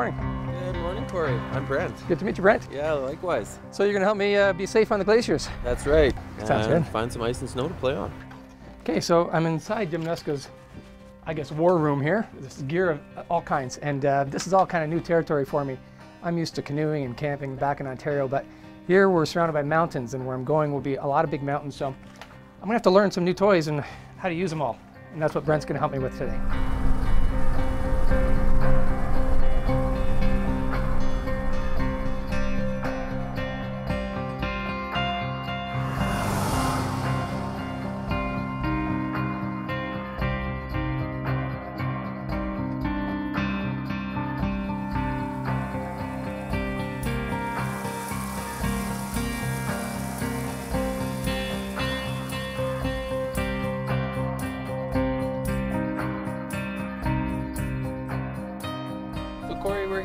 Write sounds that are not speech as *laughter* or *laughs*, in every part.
Good morning. Good morning, Cory. I'm Brent. Good to meet you, Brent. Yeah, likewise. So you're going to help me uh, be safe on the glaciers. That's right. Sounds good. Find some ice and snow to play on. Okay, so I'm inside Yamnuska's, I guess, war room here. This is gear of all kinds, and uh, this is all kind of new territory for me. I'm used to canoeing and camping back in Ontario, but here we're surrounded by mountains, and where I'm going will be a lot of big mountains, so I'm gonna have to learn some new toys and how to use them all. And that's what Brent's gonna help me with today.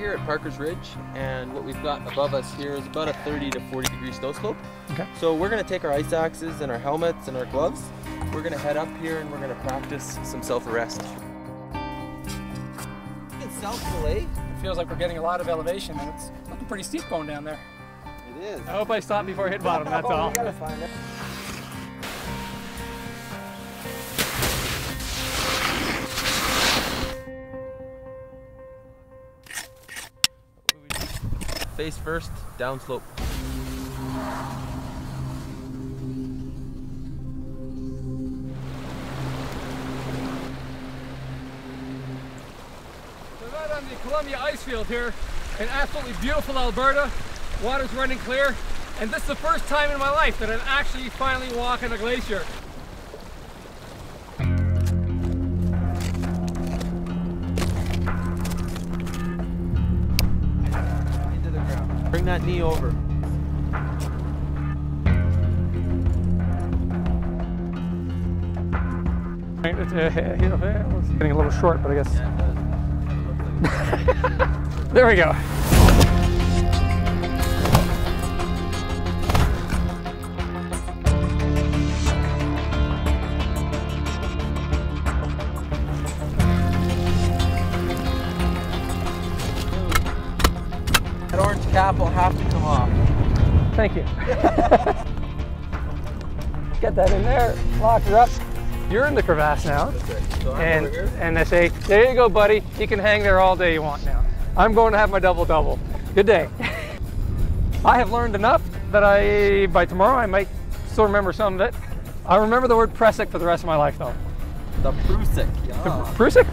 Here at Parker's Ridge, and what we've got above us here is about a 30 to 40 degree snow slope. Okay. So, we're going to take our ice axes and our helmets and our gloves. We're going to head up here and we're going to practice some self arrest. Self delay? It feels like we're getting a lot of elevation, and it's looking pretty steep going down there. It is. I hope I stop before I hit bottom, that's *laughs* oh, all. Face first, down slope. We're right on the Columbia ice field here in absolutely beautiful Alberta. Water's running clear, and this is the first time in my life that I'm actually finally walking a glacier. Bring that knee over. It's, uh, *laughs* it's getting a little short, but I guess. *laughs* There we go. Cap will have to come off. Thank you. *laughs* Get that in there, lock her up. You're in the crevasse now. So I'm And, and they say, there you go, buddy. You can hang there all day you want now. I'm going to have my double double. Good day. *laughs* I have learned enough that I, by tomorrow, I might still remember some of it. I'll remember the word Prusik for the rest of my life, though. The Prusik. Yeah. Prusik?